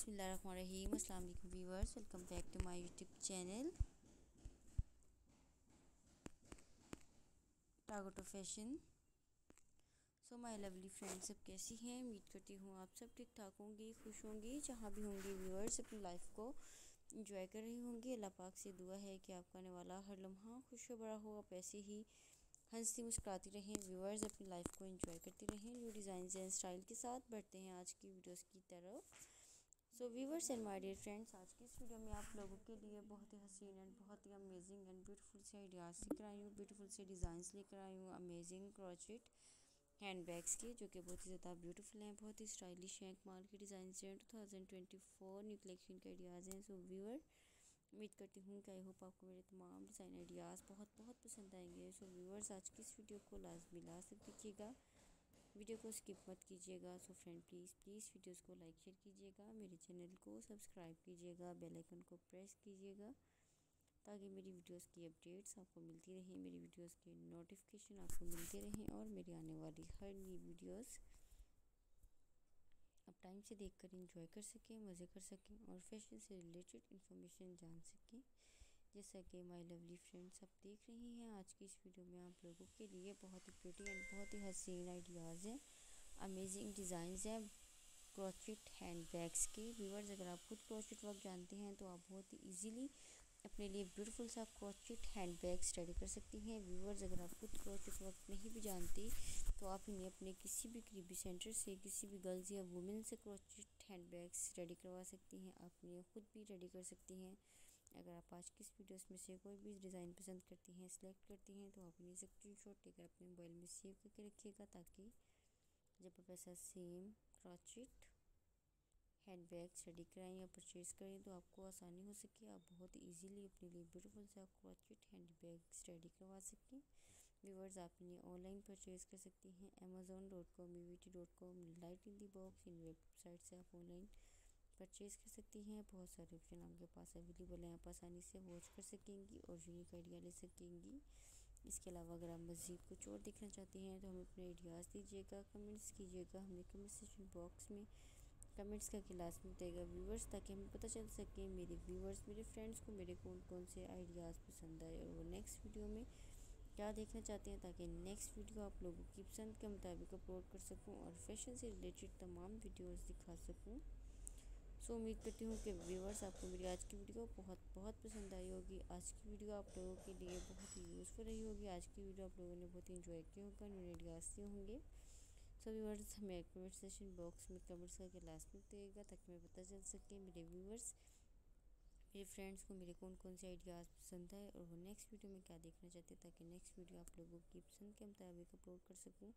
بسم اللہ الرحمن الرحیم السلام علیکم viewers welcome back to my YouTube channel ٹاگوٹو fashion so my lovely friend سب کیسی ہیں امید کرتی ہوں آپ سب ٹھیک ٹھاک ہوں گی خوش ہوں گی جہاں بھی ہوں گی ویورز اپنی لائف کو انجوائے کر رہی ہوں گی اللہ پاک سے دعا ہے کہ آپ کا آنے والا ہر لمحہ خوش و بڑا ہو آپ ایسے ہی ہنستی مسکراتی رہیں. ویورز اپنی لائف کو انجوائے کرتی رہیں. نیو ڈیزائنز اینڈ اسٹائل کے ساتھ بڑھتے ہیں آج کی ویڈیوز کی طرف. So viewers and my dear friends آج کی اس ویڈیو میں آپ لوگوں کے لیے بہت ہی حسین اینڈ بہت ہی امیزنگ اینڈ بیوٹیفل سے آئیڈیاز لے کر آئی ہوں بیوٹیفل سے ڈیزائنس لے کر آئی ہوں امیزنگ کروچٹ ہینڈ بیگس کی جو کہ بہت ہی زیادہ بیوٹیفل ہیں بہت ہی اسٹائلش ہیں کمال کے ڈیزائنس ہیں two thousand twenty four new collection کے آئیڈیاز ہیں سو ویور امید کرتی ہوں کہ آئی ہوپ آپ کو میرے تمام ڈیزائن آئیڈیاز بہت بہت پسند آئیں گے سو ویورز آج کی اس ویڈیو کو لازمی لازم دیکھیے گا ویڈیو کو سکپ مت کیجیے گا، so friend please please videos کو لائک شیئر کیجیے گا، میرے چینل کو سبسکرائب کیجیے گا، بیل آئیکن کو پریس کیجیے گا تاکہ میری ویڈیوز کی اپڈیٹس آپ کو ملتی رہیں، میری ویڈیوز کے نوٹیفیکیشن آپ کو ملتے رہیں اور میری آنے والی ہر نئی ویڈیوز آپ ٹائم سے دیکھ کر انجوائے کر سکیں، مزے کر سکیں اور فیشن سے ریلیٹڈ انفارمیشن جان سکیں۔ جیسا کہ مائی لولی فرینڈس آپ دیکھ رہی ہیں، آج کی اس ویڈیو میں آپ لوگوں کے لیے بہت ہی پیٹی اینڈ بہت ہی حسین آئیڈیاز ہیں امیزنگ ڈیزائنز ہیں کروچٹ ہینڈ بیگس کی ویورز اگر آپ خود کروچٹ ورک جانتے ہیں تو آپ بہت ہی ایزیلی اپنے لیے بیوٹیفل سا کروچٹ ہینڈ بیگ اسٹڈی کر سکتی ہیں۔ ویورز اگر آپ خود کروچٹ ورک نہیں بھی جانتی تو آپ انہیں اپنے کسی بھی قریبی سینٹر سے، کسی بھی گرلز یا وومن سے کروچٹ ہینڈ بیگس ریڈی کروا سکتی ہیں۔ آپ انہیں خود بھی ریڈی کر سکتی ہیں۔ اگر آپ آج کس ویڈیوز میں سے کوئی بھی ڈیزائن پسند کرتی ہیں، سلیکٹ کرتی ہیں، تو آپ انہیں اسکرین شاٹ لے کر اپنے موبائل میں سیو کر کے رکھیے گا تاکہ جب آپ ایسا same crochet hand bag ready کرائیں یا پرچیز کریں تو آپ کو آسانی ہو سکے، آپ بہت ایزیلی اپنے لیے بیوٹیفل سا کروچٹ ہینڈ بیگ ریڈی کروا سکیں۔ ویورز، آپ انہیں آن لائن پرچیز کر سکتی ہیں۔ Amazon dot com V V T dot com light in the box, in website سے آپ آن لائن پرچیز کر سکتی ہیں۔ بہت سارے آپشن آپ کے پاس اویلیبل ہیں، آپ آسانی سے واچ کر سکیں گی اور یونیک آئیڈیا لے سکیں گی۔ اس کے علاوہ اگر آپ مزید کچھ اور دیکھنا چاہتے ہیں تو ہمیں اپنے آئیڈیاز دیجیے گا کمنٹس کیجیے گا۔ ہمیں کمنٹ سیکشن باکس میں کمنٹس کا کلاس میں دے گا ویورز تاکہ ہمیں پتہ چل سکے میرے ویورز میرے فرینڈس کو میرے کون کون سے آئیڈیاز پسند آئے۔ اور وہ نیکسٹ ویڈیو میں کیا دیکھنا چاہتے ہیں، تاکہ نیکسٹ ویڈیو آپ لوگوں کی پسند کے مطابق اپلوڈ کر سکوں اور فیشن سے ریلیٹڈ تمام ویڈیوز دکھا سکوں۔ سو امید کرتی ہوں کہ ویورز آپ کو میری آج کی ویڈیو بہت بہت پسند آئی ہوگی۔ آج کی ویڈیو آپ لوگوں کے لیے بہت ہی یوزفل رہی ہوگی۔ آج کی ویڈیو آپ لوگوں نے بہت ہی انجوائے کیا ہوگا انہوں نے دیے ہوں گے سو ویورز ہمیں کمنٹ سیشن باکس میں کمنٹس کا کلاس میں دے گا تاکہ ہمیں پتہ چل سکے میرے ویورز میرے فرینڈس کو میرے کون کون سے آئیڈیاز پسند آئے اور وہ نیکسٹ ویڈیو میں کیا دیکھنا چاہتے ہیں تاکہ نیکسٹ ویڈیو آپ لوگوں کی پسند کے مطابق اپلوڈ کر سکوں۔